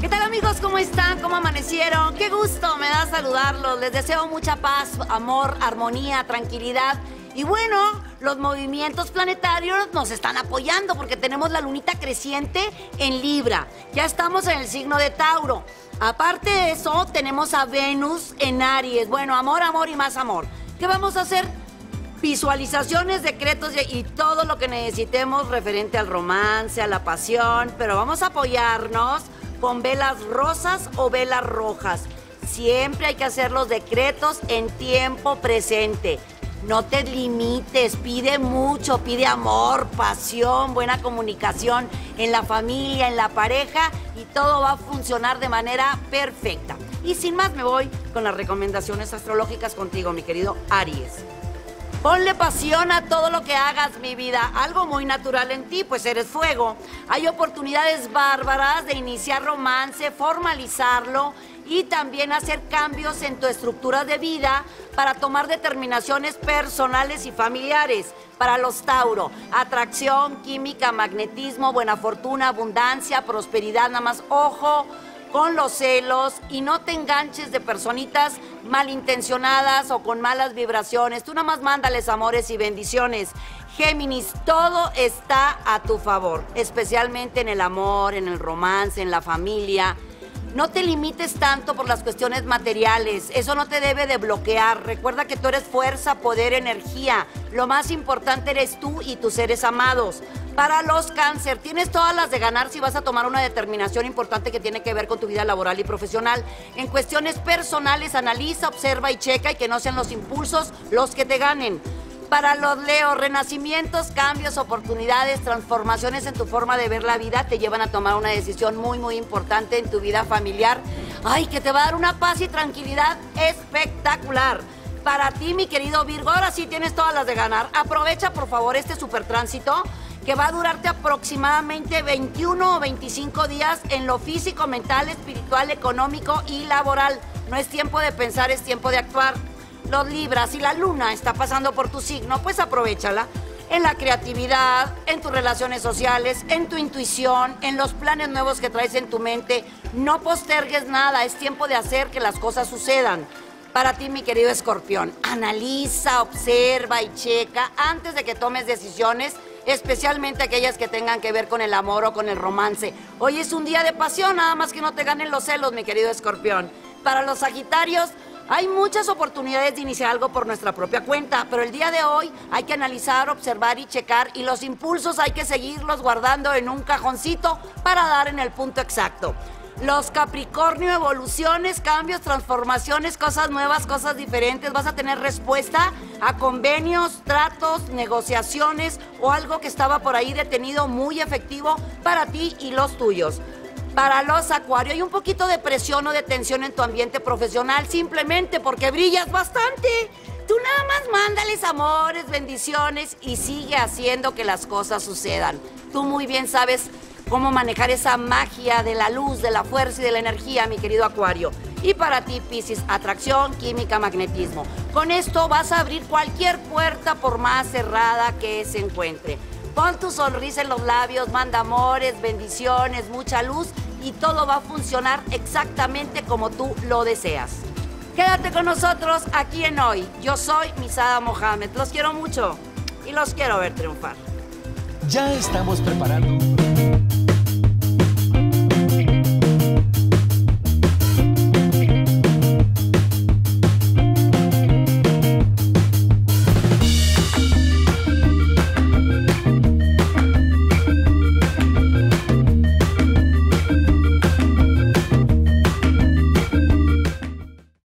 ¿Qué tal amigos? ¿Cómo están? ¿Cómo amanecieron? Qué gusto me da saludarlos. Les deseo mucha paz, amor, armonía, tranquilidad. Y bueno, los movimientos planetarios nos están apoyando porque tenemos la lunita creciente en Libra. Ya estamos en el signo de Tauro. Aparte de eso, tenemos a Venus en Aries. Bueno, amor, amor y más amor. ¿Qué vamos a hacer? Visualizaciones, decretos y todo lo que necesitemos referente al romance, a la pasión, pero vamos a apoyarnos con velas rosas o velas rojas. Siempre hay que hacer los decretos en tiempo presente. No te limites, pide mucho, pide amor, pasión, buena comunicación en la familia, en la pareja y todo va a funcionar de manera perfecta. Y sin más me voy con las recomendaciones astrológicas contigo, mi querido Aries. Ponle pasión a todo lo que hagas, mi vida. Algo muy natural en ti, pues eres fuego. Hay oportunidades bárbaras de iniciar romance, formalizarlo y también hacer cambios en tu estructura de vida para tomar determinaciones personales y familiares. Para los Tauro, atracción, química, magnetismo, buena fortuna, abundancia, prosperidad, nada más ojo con los celos y no te enganches de personitas malintencionadas o con malas vibraciones. Tú nada más mándales amores y bendiciones. Géminis, todo está a tu favor, especialmente en el amor, en el romance, en la familia. No te limites tanto por las cuestiones materiales, eso no te debe de bloquear. Recuerda que tú eres fuerza, poder, energía. Lo más importante eres tú y tus seres amados. Para los cáncer, tienes todas las de ganar si vas a tomar una determinación importante que tiene que ver con tu vida laboral y profesional. En cuestiones personales, analiza, observa y checa y que no sean los impulsos los que te ganen. Para los Leo, renacimientos, cambios, oportunidades, transformaciones en tu forma de ver la vida te llevan a tomar una decisión muy, muy importante en tu vida familiar. Ay, que te va a dar una paz y tranquilidad espectacular. Para ti, mi querido Virgo, ahora sí tienes todas las de ganar. Aprovecha, por favor, este super tránsito que va a durarte aproximadamente 21 o 25 días en lo físico, mental, espiritual, económico y laboral. No es tiempo de pensar, es tiempo de actuar. Los libras, si la luna está pasando por tu signo, pues aprovechala en la creatividad, en tus relaciones sociales, en tu intuición, en los planes nuevos que traes en tu mente. No postergues nada, es tiempo de hacer que las cosas sucedan. Para ti, mi querido escorpión, analiza, observa y checa antes de que tomes decisiones especialmente aquellas que tengan que ver con el amor o con el romance. Hoy es un día de pasión, nada más que no te ganen los celos, mi querido escorpión. Para los Sagitarios, hay muchas oportunidades de iniciar algo por nuestra propia cuenta, pero el día de hoy hay que analizar, observar y checar y los impulsos hay que seguirlos guardando en un cajoncito para dar en el punto exacto. Los Capricornio, evoluciones, cambios, transformaciones, cosas nuevas, cosas diferentes. Vas a tener respuesta a convenios, tratos, negociaciones o algo que estaba por ahí detenido muy efectivo para ti y los tuyos. Para los Acuario hay un poquito de presión o de tensión en tu ambiente profesional simplemente porque brillas bastante. Tú nada más mándales amores, bendiciones y sigue haciendo que las cosas sucedan. Tú muy bien sabes cómo manejar esa magia de la luz, de la fuerza y de la energía, mi querido Acuario. Y para ti, Piscis, atracción, química, magnetismo. Con esto vas a abrir cualquier puerta por más cerrada que se encuentre. Pon tu sonrisa en los labios, manda amores, bendiciones, mucha luz y todo va a funcionar exactamente como tú lo deseas. Quédate con nosotros aquí en hoy. Yo soy Misada Mohamed. Los quiero mucho y los quiero ver triunfar. Ya estamos preparando.